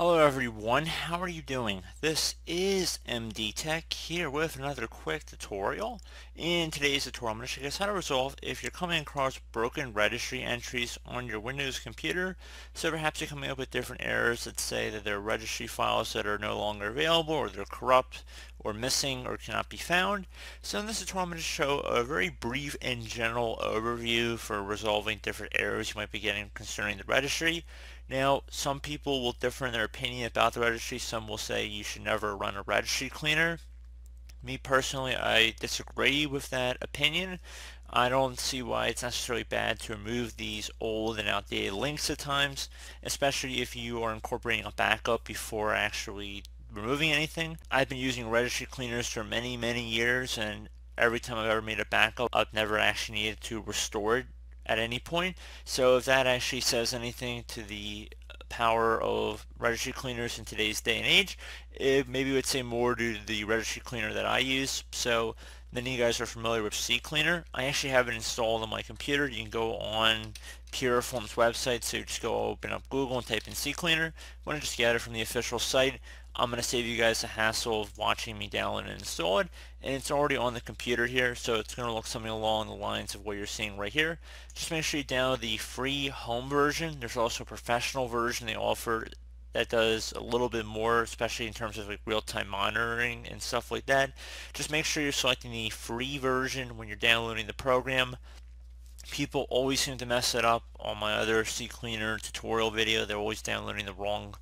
Hello everyone, how are you doing? This is MD Tech here with another quick tutorial. In today's tutorial I'm going to show you guys how to resolve if you're coming across broken registry entries on your Windows computer. So perhaps you're coming up with different errors that say that there are registry files that are no longer available or they're corrupt or missing or cannot be found. So in this tutorial I'm going to show a very brief and general overview for resolving different errors you might be getting concerning the registry. Now, some people will differ in their opinion about the registry. Some will say you should never run a registry cleaner. Me personally, I disagree with that opinion. I don't see why it's necessarily bad to remove these old and outdated links at times, especially if you are incorporating a backup before actually removing anything. I've been using registry cleaners for many, many years, and every time I've ever made a backup, I've never actually needed to restore it at any point. So if that actually says anything to the power of registry cleaners in today's day and age, it maybe would say more to the registry cleaner that I use. So then you guys are familiar with CCleaner. I actually have it installed on my computer. You can go on Piriform's website, so you just go open up Google and type in CCleaner. I want to just get it from the official site. I'm going to save you guys the hassle of watching me download and install it. And it's already on the computer here, so it's going to look something along the lines of what you're seeing right here. Just make sure you download the free home version. There's also a professional version they offer that does a little bit more, especially in terms of like real-time monitoring and stuff like that. Just make sure you're selecting the free version when you're downloading the program. People always seem to mess it up on my other CCleaner tutorial video. They're always downloading the wrong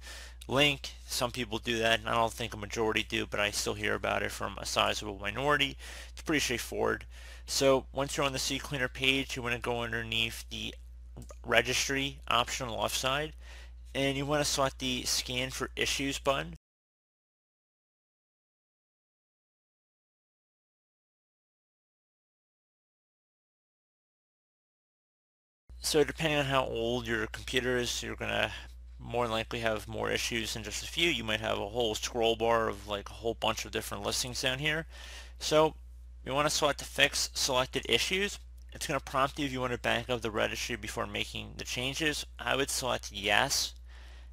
link. Some people do that, and I don't think a majority do, but I still hear about it from a sizable minority. It's pretty straightforward. So once you're on the CCleaner page, you want to go underneath the registry option on the left side, and you want to select the scan for issues button. So depending on how old your computer is, you're going to more than likely have more issues than just a few. You might have a whole scroll bar of like a whole bunch of different listings down here. So you want to select the fix selected issues. It's going to prompt you if you want to back up the registry before making the changes. I would select yes.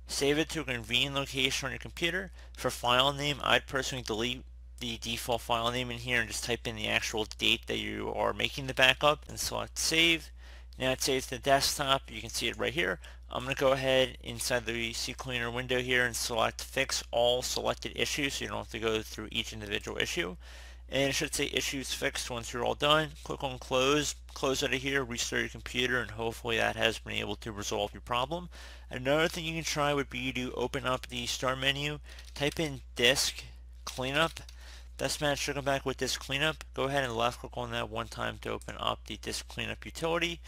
Save it to a convenient location on your computer. For file name, I'd personally delete the default file name in here and just type in the actual date that you are making the backup and select save. Now it saves the desktop. You can see it right here. I'm going to go ahead inside the CCleaner window here and select fix all selected issues so you don't have to go through each individual issue. And it should say issues fixed once you're all done. Click on close, close out of here, restart your computer, and hopefully that has been able to resolve your problem. Another thing you can try would be to open up the start menu, type in disk cleanup. That's match should come back with disk cleanup. Go ahead and left click on that one time to open up the disk cleanup utility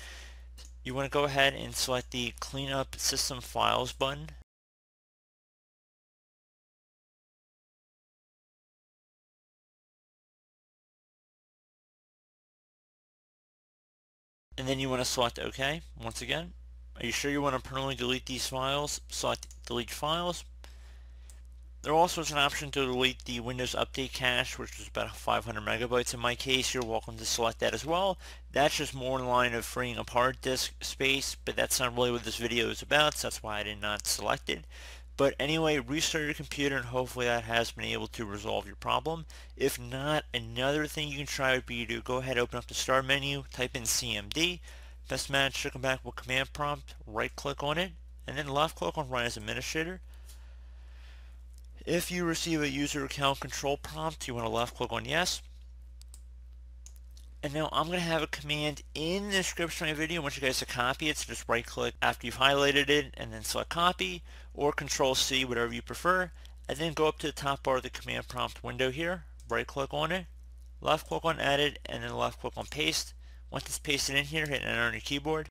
you want to go ahead and select the Cleanup System Files button. And then you want to select OK once again. Are you sure you want to permanently delete these files? Select Delete Files. There also is an option to delete the Windows Update cache, which is about 500 megabytes in my case. You're welcome to select that as well. That's just more in line of freeing up hard disk space, but that's not really what this video is about, so that's why I did not select it. But anyway, restart your computer and hopefully that has been able to resolve your problem. If not, another thing you can try would be to go ahead open up the start menu, type in CMD. Best match should come back with command prompt, right click on it, and then left click on Run as Administrator. If you receive a user account control prompt, you want to left click on yes. And now I'm going to have a command in the description of my video. I want you guys to copy it. So just right click after you've highlighted it and then select copy or control C, whatever you prefer. And then go up to the top bar of the command prompt window here. Right click on it. Left click on edit and then left click on paste. Once it's pasted in here, hit enter on your keyboard.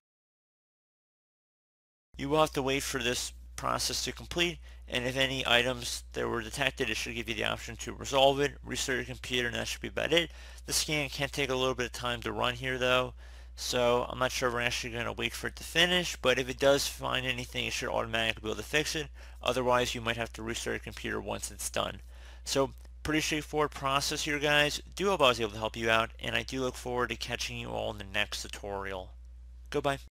You will have to wait for this process to complete and if any items that were detected it should give you the option to resolve it restart your computer and that should be about it. The scan can take a little bit of time to run here though so I'm not sure we're actually going to wait for it to finish but if it does find anything it should automatically be able to fix it. Otherwise you might have to restart your computer once it's done. So pretty straightforward process here guys. Do hope I was able to help you out and I do look forward to catching you all in the next tutorial. Goodbye